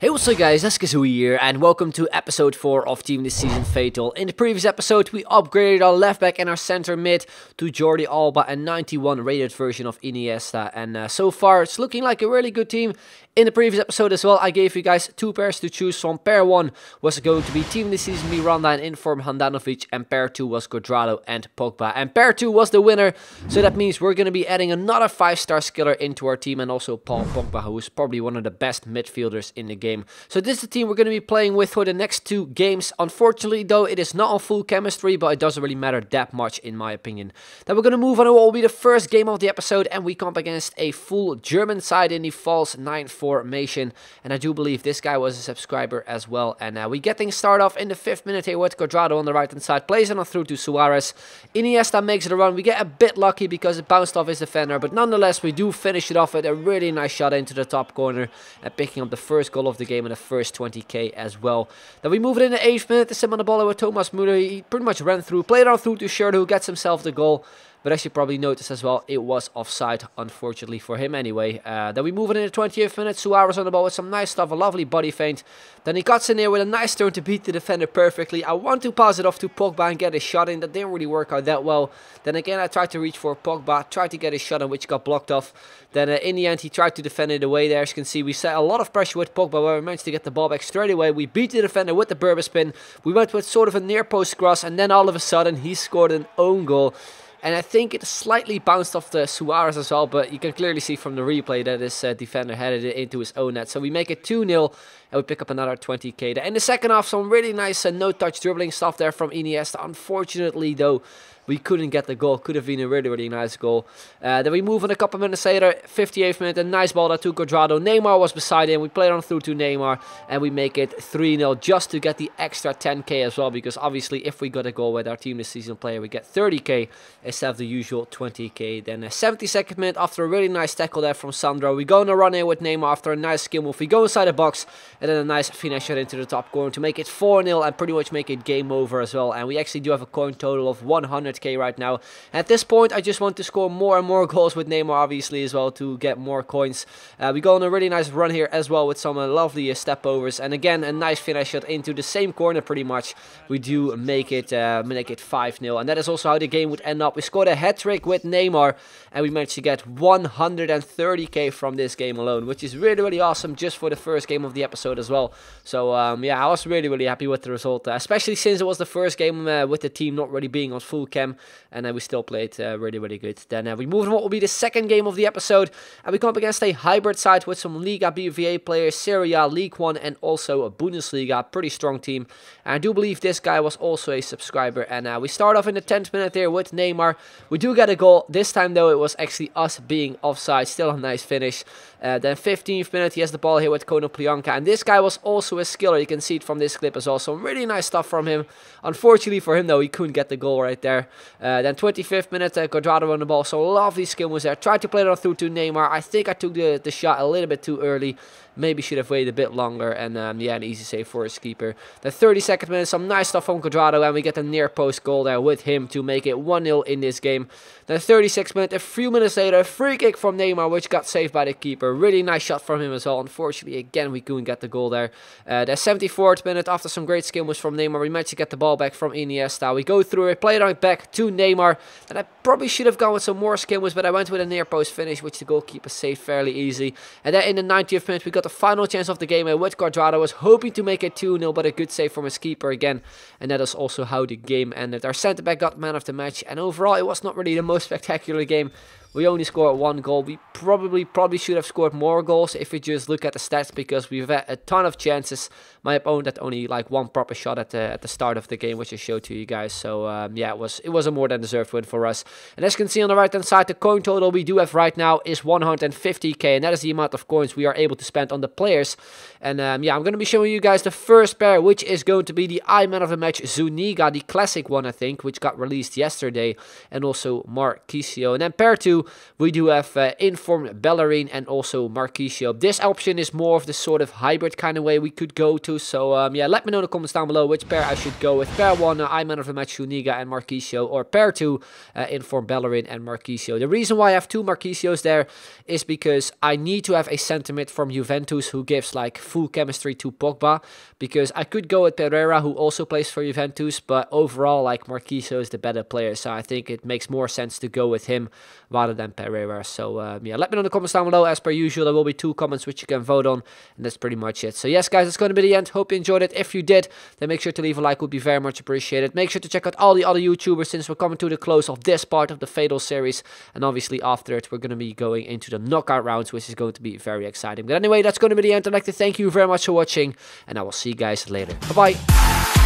Hey what's up guys, that's Kazooie here and welcome to episode 4 of Team This Season Fatal. In the previous episode we upgraded our left back and our center mid to Jordi Alba and 91 rated version of Iniesta and uh, so far it's looking like a really good team. In the previous episode as well I gave you guys two pairs to choose from. Pair 1 was going to be Team This Season Miranda and Inform Handanovic and pair 2 was Cuadrado and Pogba. And pair 2 was the winner so that means we're going to be adding another 5 star skiller into our team and also Paul Pogba who is probably one of the best midfielders in the game game. So this is the team we're going to be playing with for the next two games. Unfortunately though, it is not on full chemistry, but it doesn't really matter that much in my opinion. Then we're going to move on to what will be the first game of the episode, and we come up against a full German side in the false 9 formation. And I do believe this guy was a subscriber as well. And uh, we get things started off in the 5th minute here with Cuadrado on the right hand side, plays it on through to Suarez. Iniesta makes it a run. We get a bit lucky because it bounced off his defender, but nonetheless we do finish it off with a really nice shot into the top corner and picking up the first goal of the game in the first 20k as well. Then we move it in the 8th minute, the sim on the ball with Thomas Müller. He pretty much ran through, played on through to Schürrle who gets himself the goal. But as you probably noticed as well, it was offside, unfortunately for him anyway. Uh, then we move it in the 20th minute. Suarez on the ball with some nice stuff, a lovely body feint. Then he cuts in there with a nice turn to beat the defender perfectly. I want to pass it off to Pogba and get a shot in. That didn't really work out that well. Then again, I tried to reach for Pogba, tried to get a shot in, which got blocked off. Then uh, in the end, he tried to defend it away there. As you can see, we set a lot of pressure with Pogba, where we managed to get the ball back straight away. We beat the defender with the Berba spin. We went with sort of a near post cross, and then all of a sudden, he scored an own goal. And I think it slightly bounced off the Suarez as well, but you can clearly see from the replay that this uh, defender headed it into his own net. So we make it 2-0 and we pick up another 20k. In the second half, some really nice uh, no-touch dribbling stuff there from Iniesta. Unfortunately, though, we couldn't get the goal. Could have been a really, really nice goal. Uh, then we move on a couple minutes later, 58th minute, a nice ball that to Cuadrado. Neymar was beside him. We played on through to Neymar, and we make it 3-0 just to get the extra 10k as well, because obviously if we got a goal with our team this season player, we get 30k instead of the usual 20k. Then a 72nd minute, after a really nice tackle there from Sandro, we go on a run in with Neymar after a nice skill move. We go inside the box, and then a nice finish shot into the top corner to make it 4-0 and pretty much make it game over as well. And we actually do have a coin total of 100 100k right now. At this point, I just want to score more and more goals with Neymar, obviously, as well, to get more coins. Uh, we go on a really nice run here as well with some uh, lovely uh, step overs. And again, a nice finish shot into the same corner, pretty much. We do make it uh, make it 5-0. And that is also how the game would end up. We scored a hat-trick with Neymar, and we managed to get 130k from this game alone, which is really, really awesome just for the first game of the episode as well. So, um, yeah, I was really, really happy with the result, uh, especially since it was the first game uh, with the team not really being on full cam and then we still played uh, really, really good. Then uh, we move on what will be the second game of the episode, and we come up against a hybrid side with some Liga BBVA players, Serie A, League One, and also a Bundesliga, pretty strong team. And I do believe this guy was also a subscriber, and uh, we start off in the 10th minute there with Neymar. We do get a goal. This time, though, it was actually us being offside. Still a nice finish. Uh, then 15th minute, he has the ball here with Konoplyanka, and this guy was also a skiller. You can see it from this clip as well. Some really nice stuff from him. Unfortunately for him, though, he couldn't get the goal right there. Uh, then 25th minute, uh, Cuadrado on the ball. So lovely skill was there. Tried to play it on through to Neymar. I think I took the, the shot a little bit too early. Maybe should have waited a bit longer. And um, yeah, an easy save for his keeper. The 32nd minute, some nice stuff from Cuadrado. And we get a near post goal there with him to make it 1-0 in this game. The 36th minute, a few minutes later, a free kick from Neymar, which got saved by the keeper. Really nice shot from him as well. Unfortunately, again, we couldn't get the goal there. Uh, the 74th minute, after some great skill was from Neymar, we managed to get the ball back from Iniesta. We go through it, play it right back to Neymar. And I probably should have gone with some more skill but I went with a near post finish, which the goalkeeper saved fairly easy. And then in the 90th minute, we got final chance of the game with Cuadrado. was hoping to make it 2-0, but a good save from his keeper again. And that is also how the game ended. Our centre-back got man of the match, and overall, it was not really the most spectacular game. We only scored one goal. We probably probably should have scored more goals if we just look at the stats because we've had a ton of chances. My opponent had only like one proper shot at the at the start of the game, which I showed to you guys. So um, yeah, it was it was a more than deserved win for us. And as you can see on the right hand side, the coin total we do have right now is 150k, and that is the amount of coins we are able to spend on the players. And um, yeah, I'm going to be showing you guys the first pair, which is going to be the I Man of the Match Zuniga, the classic one I think, which got released yesterday, and also Marchisio. And then pair two we do have uh, Inform, Bellerin, and also Marchisio. This option is more of the sort of hybrid kind of way we could go to. So um, yeah, let me know in the comments down below which pair I should go with. Pair 1, uh, I'm man of the match, Zuniga and Marchisio. Or pair 2, uh, Inform, Bellerin, and Marchisio. The reason why I have two Marchisios there is because I need to have a sentiment from Juventus who gives like full chemistry to Pogba. Because I could go with Pereyra who also plays for Juventus. But overall, like Marchisio is the better player. So I think it makes more sense to go with him rather than Pereyra. So um, yeah, let me know in the comments down below. As per usual, there will be two comments which you can vote on. And that's pretty much it. So yes, guys, that's going to be the end. Hope you enjoyed it. If you did, then make sure to leave a like. would be very much appreciated. Make sure to check out all the other YouTubers since we're coming to the close of this part of the Fatal series. And obviously after it, we're going to be going into the knockout rounds, which is going to be very exciting. But anyway, that's going to be the end. I'd like to thank you very much for watching. And I will see you guys later. Bye-bye.